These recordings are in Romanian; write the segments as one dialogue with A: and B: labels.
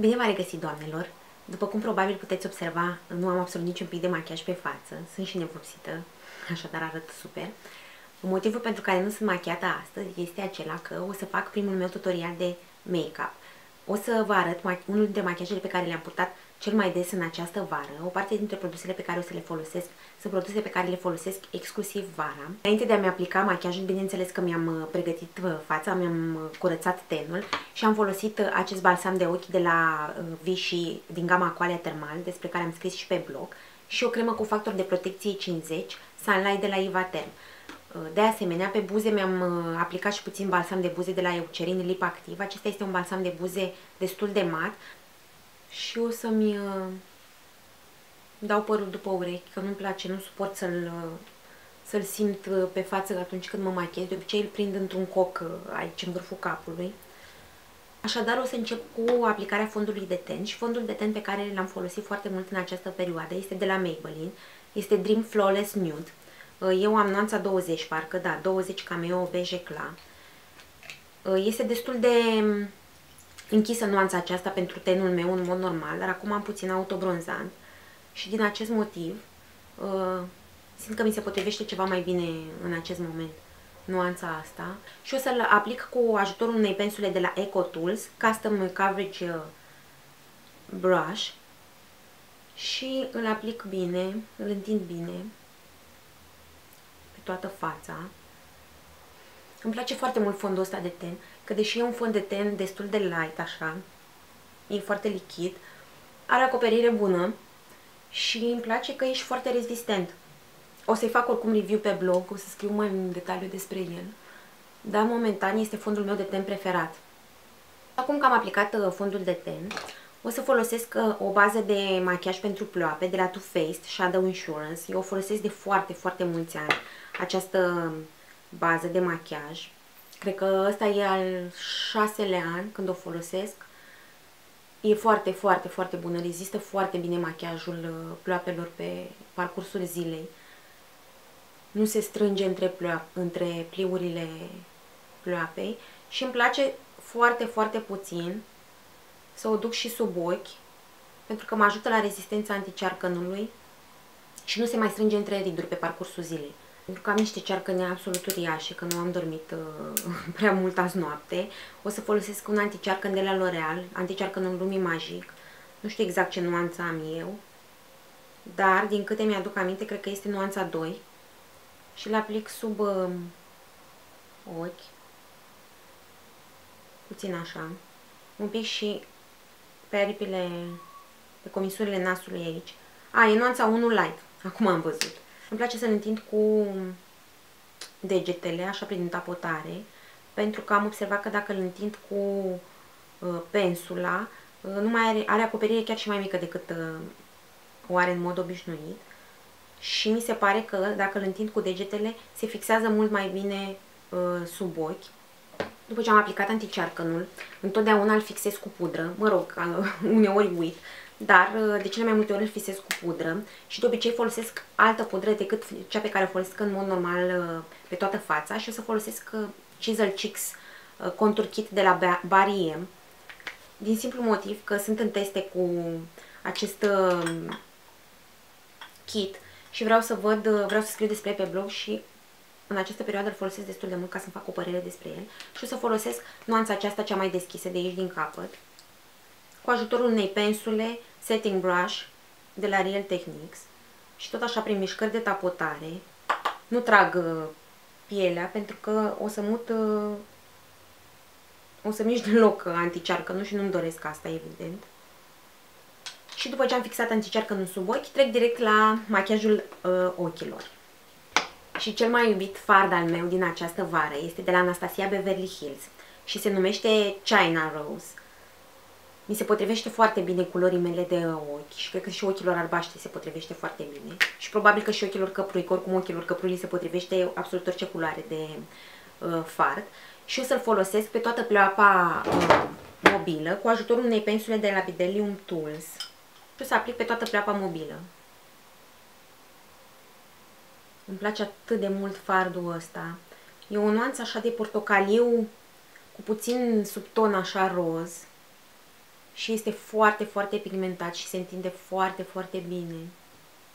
A: Bine v-am regăsit, doamnelor! După cum probabil puteți observa, nu am absolut niciun pic de machiaj pe față, sunt și nevopsită, așadar arăt super. Motivul pentru care nu sunt machiată astăzi este acela că o să fac primul meu tutorial de make-up. O să vă arăt unul dintre machiajele pe care le-am purtat cel mai des în această vară. O parte dintre produsele pe care o să le folosesc sunt produse pe care le folosesc exclusiv vara. Înainte de a-mi aplica machiajul, bineînțeles că mi-am uh, pregătit uh, fața, mi-am uh, curățat tenul și am folosit acest balsam de ochi de la Vichy din gama Aqualia Thermal, despre care am scris și pe blog, și o cremă cu factor de protecție 50, Sunlight de la Ivaterm. De asemenea, pe buze mi-am aplicat și puțin balsam de buze de la Eucerin Lip Activ. Acesta este un balsam de buze destul de mat și o să-mi dau părul după urechi, că nu-mi place, nu suport să-l să-l simt uh, pe față atunci când mă machez. De obicei îl prind într-un coc uh, aici în vârful capului. Așadar o să încep cu aplicarea fondului de ten și fondul de ten pe care l-am folosit foarte mult în această perioadă este de la Maybelline. Este Dream Flawless Nude. Uh, eu am nuanța 20, parcă, da, 20 cameo beige clar. Este destul de um, închisă nuanța aceasta pentru tenul meu în mod normal, dar acum am puțin autobronzant. Și din acest motiv uh, simt că mi se potrivește ceva mai bine în acest moment nuanța asta. Și o să-l aplic cu ajutorul unei pensule de la Eco Tools Custom Coverage uh, Brush. Și îl aplic bine, îl întind bine pe toată fața. Îmi place foarte mult fondul ăsta de ten, că deși e un fond de ten destul de light așa, e foarte lichid, are acoperire bună și îmi place că ești foarte rezistent. O să-i fac oricum review pe blog, o să scriu mai în detaliu despre el. Dar momentan este fondul meu de ten preferat. Acum că am aplicat uh, fondul de ten, o să folosesc uh, o bază de machiaj pentru ploape de la Too Faced Shadow Insurance. Eu o folosesc de foarte, foarte mulți ani, această bază de machiaj. Cred că ăsta e al șaselea an când o folosesc E foarte, foarte, foarte bună. Rezistă foarte bine machiajul uh, ploapelor pe parcursul zilei. Nu se strânge între, ploap, între pliurile ploapei și îmi place foarte, foarte puțin să o duc și sub ochi pentru că mă ajută la rezistența anticearcănului și nu se mai strânge între riduri pe parcursul zilei. Pentru că am niște cearcăne absolut uriașe, că nu am dormit uh, prea mult azi noapte. O să folosesc un anticearcăn de la L'Oreal, anticearcănul Lumii Magic. Nu știu exact ce nuanță am eu, dar din câte mi-aduc aminte, cred că este nuanța 2. Și îl aplic sub uh, ochi, puțin așa, un pic și pe aripile, pe comisurile nasului aici. A, e nuanța 1 light, acum am văzut. Îmi place să-l întind cu degetele, așa prin tapotare, pentru că am observat că dacă îl întind cu uh, pensula, uh, nu mai are, are acoperire chiar și mai mică decât uh, o are în mod obișnuit. Și mi se pare că dacă îl întind cu degetele, se fixează mult mai bine uh, sub ochi. După ce am aplicat anticearcănul, întotdeauna îl fixez cu pudră, mă rog, uneori uit, dar uh, de cele mai multe ori îl fisez cu pudră și de obicei folosesc altă pudră decât cea pe care o folosesc în mod normal uh, pe toată fața și o să folosesc uh, Chisel Chicks Contour Kit de la Barry M din simplu motiv că sunt în teste cu acest kit și vreau să văd, vreau să scriu despre pe blog și în această perioadă îl folosesc destul de mult ca să-mi fac o părere despre el și o să folosesc nuanța aceasta cea mai deschisă de aici din capăt cu ajutorul unei pensule Setting Brush de la Real Techniques și tot așa prin mișcări de tapotare. Nu trag uh, pielea pentru că o să mut uh, o să mișc deloc anticearcă, nu și nu-mi doresc asta, evident. Și după ce am fixat anticearcă în sub ochi, trec direct la machiajul uh, ochilor. Și cel mai iubit fard al meu din această vară este de la Anastasia Beverly Hills și se numește China Rose. Mi se potrivește foarte bine culorii mele de ochi și cred că și ochilor albaștri se potrivește foarte bine. Și probabil că și ochilor căprui, că oricum ochilor căprui se potrivește absolut orice culoare de uh, fard. Și o să-l folosesc pe toată pleoapa uh, mobilă cu ajutorul unei pensule de la Bidelium Tools. Și o să aplic pe toată pleoapa mobilă. Îmi place atât de mult fardul ăsta. E o nuanță așa de portocaliu cu puțin subton așa roz și este foarte, foarte pigmentat și se întinde foarte, foarte bine.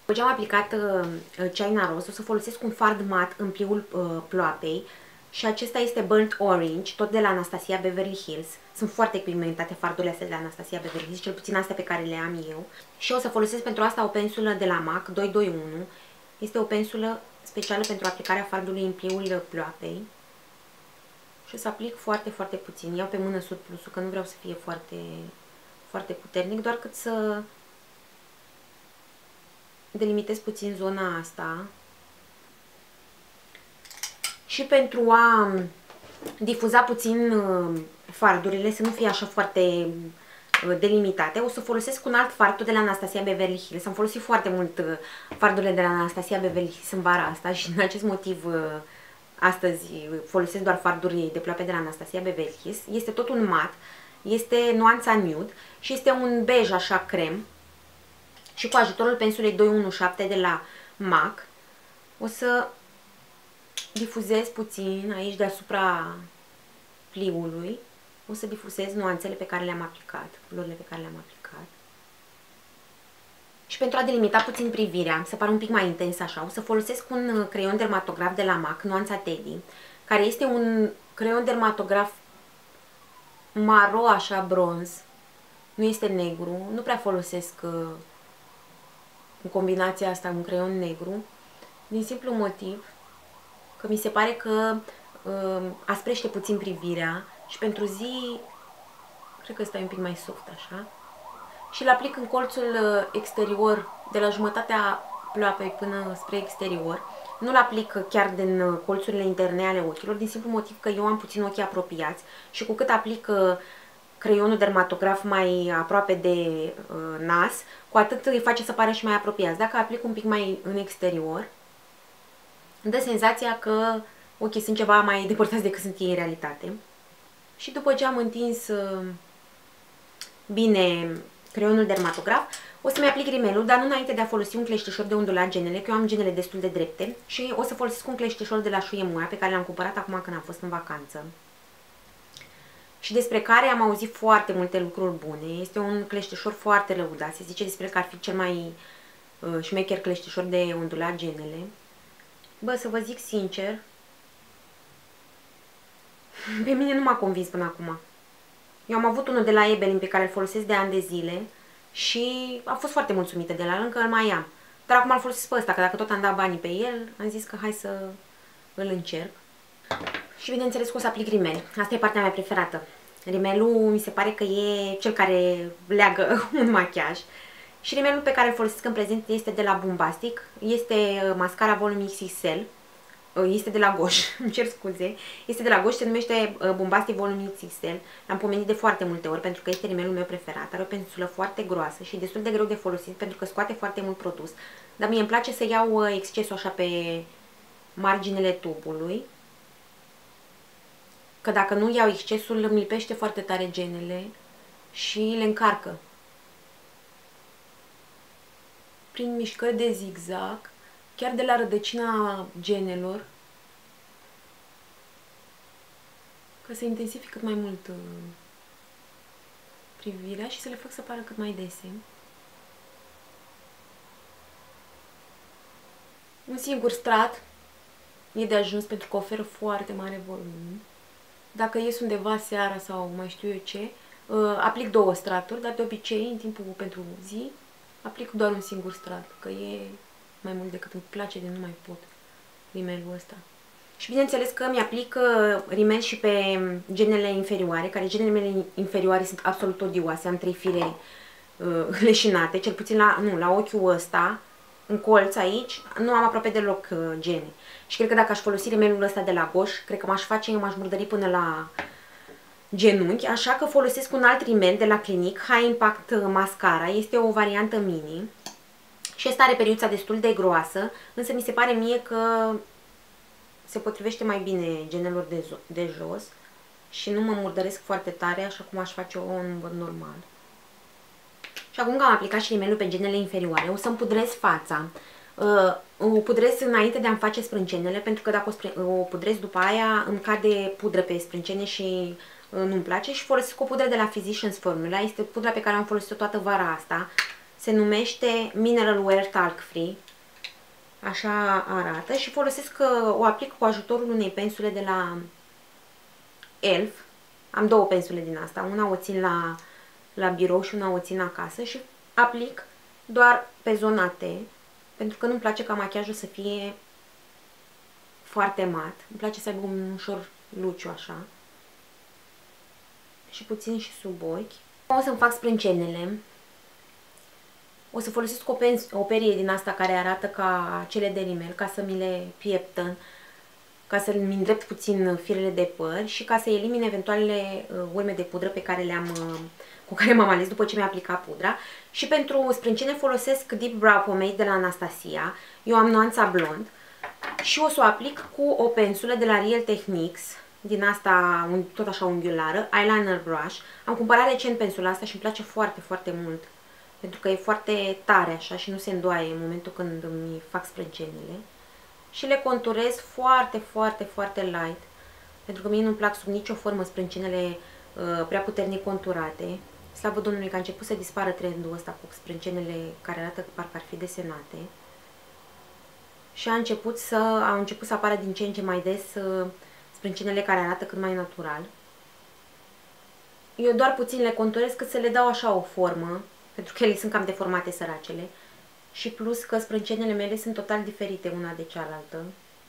A: După ce am aplicat uh, China Rose, o să folosesc un fard mat în pliul uh, ploapei și acesta este Burnt Orange, tot de la Anastasia Beverly Hills. Sunt foarte pigmentate fardurile astea de la Anastasia Beverly Hills, cel puțin astea pe care le am eu. Și o să folosesc pentru asta o pensulă de la MAC 221. Este o pensulă specială pentru aplicarea fardului în pliul ploapei. Și o să aplic foarte, foarte puțin. Iau pe mână surplusul, că nu vreau să fie foarte, foarte puternic, doar cât să delimitez puțin zona asta și pentru a difuza puțin uh, fardurile, să nu fie așa foarte uh, delimitate, o să folosesc un alt fard de la Anastasia Beverly Hills. Am folosit foarte mult uh, fardurile de la Anastasia Beverly Hills în vara asta și în acest motiv astăzi folosesc doar farduri de ploape de la Anastasia Beverly Hills. Este tot un mat, este nuanța nude și este un bej așa crem și cu ajutorul pensulei 217 de la MAC o să difuzez puțin aici deasupra pliului, o să difuzez nuanțele pe care le-am aplicat, culorile pe care le-am aplicat. Și pentru a delimita puțin privirea, să pară un pic mai intens așa, o să folosesc un creion dermatograf de la MAC, nuanța Teddy, care este un creion dermatograf maro, așa, bronz, nu este negru, nu prea folosesc uh, în combinația asta un creion negru, din simplu motiv că mi se pare că uh, asprește puțin privirea și pentru zi cred că stai un pic mai soft așa și îl aplic în colțul uh, exterior de la jumătatea ploapei până spre exterior nu-l aplic chiar din uh, colțurile interne ale ochilor, din simplu motiv că eu am puțin ochii apropiați și cu cât aplic uh, creionul dermatograf mai aproape de uh, nas, cu atât îi face să pară și mai apropiați. Dacă aplic un pic mai în exterior, îmi dă senzația că ochii sunt ceva mai depărtați decât sunt ei în realitate. Și după ce am întins uh, bine creionul dermatograf, o să-mi aplic rimelul, dar nu înainte de a folosi un cleștișor de undulat genele, că eu am genele destul de drepte și o să folosesc un cleștișor de la Shuemuya, pe care l-am cumpărat acum când am fost în vacanță și despre care am auzit foarte multe lucruri bune. Este un cleștișor foarte lăudat, se zice despre că ar fi cel mai uh, șmecher cleștișor de undulat genele. Bă, să vă zic sincer, pe mine nu m-a convins până acum. Eu am avut unul de la Ebelin pe care îl folosesc de ani de zile și a fost foarte mulțumită de la el, încă îl mai am. Dar acum îl folosesc pe ăsta, că dacă tot am dat banii pe el, am zis că hai să îl încerc. Și bineînțeles că o să aplic rimel. Asta e partea mea preferată. Rimelul mi se pare că e cel care leagă un machiaj. Și rimelul pe care îl folosesc în prezent este de la Bombastic. Este uh, mascara Volume XXL. Uh, este de la Goș, îmi cer scuze. Este de la Goș, se numește uh, Bombastic Volume XXL. L-am pomenit de foarte multe ori pentru că este rimelul meu preferat. Are o pensulă foarte groasă și destul de greu de folosit pentru că scoate foarte mult produs. Dar mie îmi place să iau excesul așa pe marginile tubului că dacă nu iau excesul, îmi lipește foarte tare genele și le încarcă. Prin mișcări de zigzag, chiar de la rădăcina genelor, ca să intensific cât mai mult uh, privirea și să le fac să pară cât mai dese. Un singur strat e de ajuns pentru că oferă foarte mare volum. Dacă ies undeva seara sau mai știu eu ce, uh, aplic două straturi, dar de obicei, în timpul pentru zi, aplic doar un singur strat, că e mai mult decât îmi place de nu mai pot rimelul ăsta. Și bineînțeles că mi-aplic rimel și pe genele inferioare, care genele mele inferioare sunt absolut odioase, am trei fire uh, leșinate, cel puțin la, nu, la ochiul ăsta, în colț aici, nu am aproape deloc uh, gene. Și cred că dacă aș folosi remelul ăsta de la Goș, cred că m-aș face, eu m-aș murdări până la genunchi, așa că folosesc un alt rimel de la Clinic, High Impact Mascara, este o variantă mini și ăsta are periuța destul de groasă, însă mi se pare mie că se potrivește mai bine genelor de, de jos și nu mă murdăresc foarte tare, așa cum aș face-o în mod normal. Și acum că am aplicat și rimelul pe genele inferioare, o să-mi pudrez fața Uh, o pudrez înainte de a-mi face sprâncenele, pentru că dacă o, o pudrez după aia îmi cade pudră pe sprâncene și uh, nu-mi place și folosesc o pudră de la Physicians Formula. Este pudra pe care am folosit-o toată vara asta. Se numește Mineral Wear Talc Free. Așa arată și folosesc, uh, o aplic cu ajutorul unei pensule de la Elf. Am două pensule din asta. Una o țin la, la birou și una o țin acasă și aplic doar pe zona T pentru că nu-mi place ca machiajul să fie foarte mat. Îmi place să aibă un ușor luciu așa. Și puțin și sub ochi. O să-mi fac sprâncenele. O să folosesc o, o perie din asta care arată ca cele de rimel, ca să mi le pieptă, ca să-mi îndrept puțin firele de păr și ca să elimin eventualele uh, urme de pudră pe care le-am uh, cu care m-am ales după ce mi-a aplicat pudra. Și pentru sprâncene folosesc Deep Brow Pomade de la Anastasia. Eu am nuanța blond. Și o să o aplic cu o pensulă de la Real Techniques, din asta tot așa unghiulară, eyeliner brush. Am cumpărat recent pensula asta și îmi place foarte, foarte mult. Pentru că e foarte tare așa și nu se îndoaie în momentul când îmi fac sprâncenele. Și le conturez foarte, foarte, foarte light. Pentru că mie nu-mi plac sub nicio formă sprâncenele uh, prea puternic conturate. Slavă Domnului că a început să dispară trendul ăsta cu sprâncenele care arată parcă ar fi desenate. Și a început să, au început să apară din ce în ce mai des uh, sprâncenele care arată cât mai natural. Eu doar puțin le conturez cât să le dau așa o formă, pentru că ele sunt cam deformate săracele. Și plus că sprâncenele mele sunt total diferite una de cealaltă.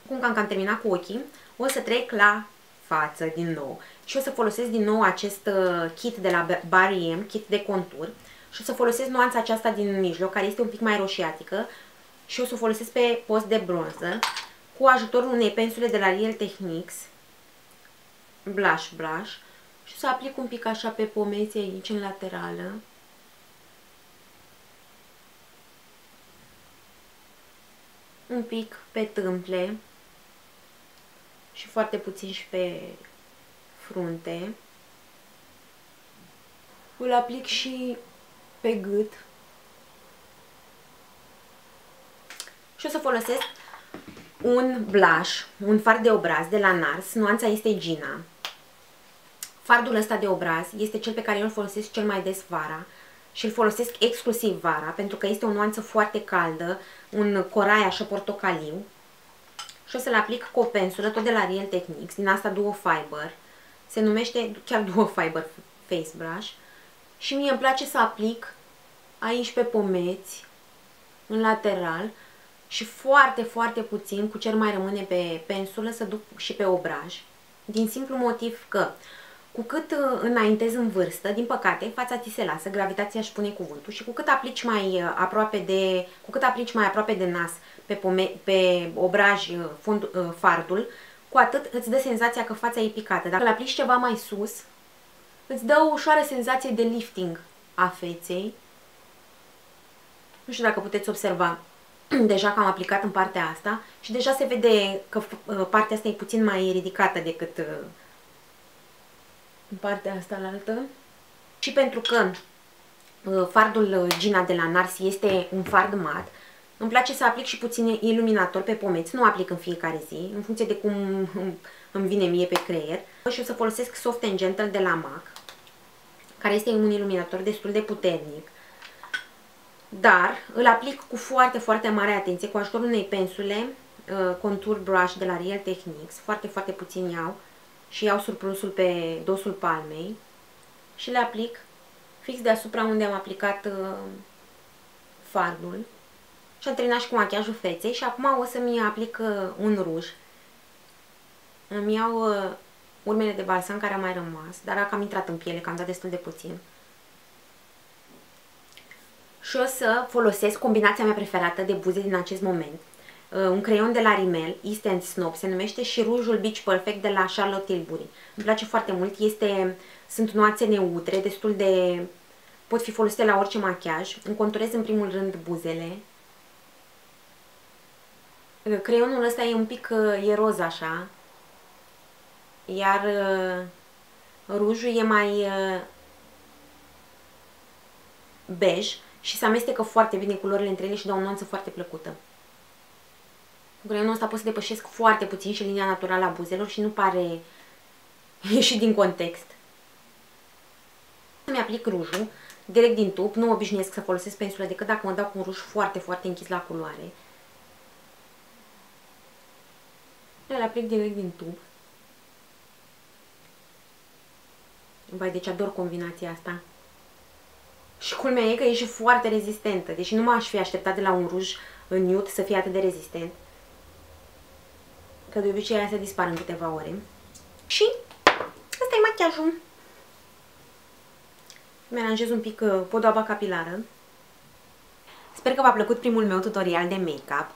A: Cum că am cam terminat cu ochii, o să trec la față din nou. Și o să folosesc din nou acest uh, kit de la Barry M, kit de contur. Și o să folosesc nuanța aceasta din mijloc, care este un pic mai roșiatică. Și o să o folosesc pe post de bronzer cu ajutorul unei pensule de la Real Techniques, Blush Brush. Și o să aplic un pic așa pe pomeții aici, în laterală. Un pic pe tâmple și foarte puțin și pe frunte. Îl aplic și pe gât. Și o să folosesc un blush, un fard de obraz de la NARS. Nuanța este Gina. Fardul ăsta de obraz este cel pe care eu îl folosesc cel mai des vara și îl folosesc exclusiv vara pentru că este o nuanță foarte caldă, un corai așa portocaliu și o să-l aplic cu o pensulă, tot de la Real Techniques, din asta Duo Fiber. Se numește chiar Duo Fiber Face Brush. Și mie îmi place să aplic aici pe pomeți, în lateral, și foarte, foarte puțin, cu ce mai rămâne pe pensulă, să duc și pe obraj. Din simplu motiv că cu cât uh, înaintez în vârstă, din păcate, fața ți se lasă, gravitația își pune cuvântul și cu cât aplici mai uh, aproape de, cu cât aplici mai aproape de nas pe, pome, pe obraj uh, fund, fardul, cu atât îți dă senzația că fața e picată. Dacă îl aplici ceva mai sus, îți dă o ușoară senzație de lifting a feței. Nu știu dacă puteți observa deja că am aplicat în partea asta și deja se vede că partea asta e puțin mai ridicată decât în partea asta la altă. Și pentru că uh, fardul Gina de la Nars este un fard mat, îmi place să aplic și puțin iluminator pe pomeți, nu aplic în fiecare zi, în funcție de cum îmi vine mie pe creier. Și o să folosesc Soft and Gentle de la MAC, care este un iluminator destul de puternic. Dar îl aplic cu foarte, foarte mare atenție, cu ajutorul unei pensule, uh, Contour Brush de la Real Techniques, foarte, foarte puțin iau, și iau surplusul pe dosul palmei și le aplic fix deasupra unde am aplicat uh, fardul și am terminat și cu machiajul feței și acum o să-mi aplic uh, un ruj. Îmi iau uh, urmele de balsam care a mai rămas, dar am intrat în piele, că am dat destul de puțin. Și o să folosesc combinația mea preferată de buze din acest moment. Uh, un creion de la Rimmel, East End Snob, se numește și rujul Beach Perfect de la Charlotte Tilbury. Îmi place foarte mult, este, sunt nuanțe neutre, destul de... pot fi folosite la orice machiaj. Îmi conturez în primul rând buzele. Uh, creionul ăsta e un pic, uh, e roz așa, iar rujul e mai bej și se amestecă foarte bine culorile între ele și dă o nuanță foarte plăcută. Cu creionul ăsta pot să depășesc foarte puțin și linia naturală a buzelor și nu pare ieșit din context. Îmi aplic rujul direct din tub, nu obișnuiesc să folosesc pensulă decât dacă mă dau cu un ruj foarte, foarte închis la culoare. Le aplic direct din tub. Vai, deci ador combinația asta. Și culmea e că e și foarte rezistentă, deși nu m-aș fi așteptat de la un ruj nude să fie atât de rezistent. Că de obicei aia se dispar în câteva ore. Și asta e machiajul. Melanjez un pic uh, podoaba capilară. Sper că v-a plăcut primul meu tutorial de make-up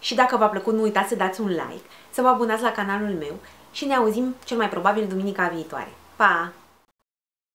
A: și dacă v-a plăcut nu uitați să dați un like, să vă abonați la canalul meu și ne auzim cel mai probabil duminica viitoare. Pa!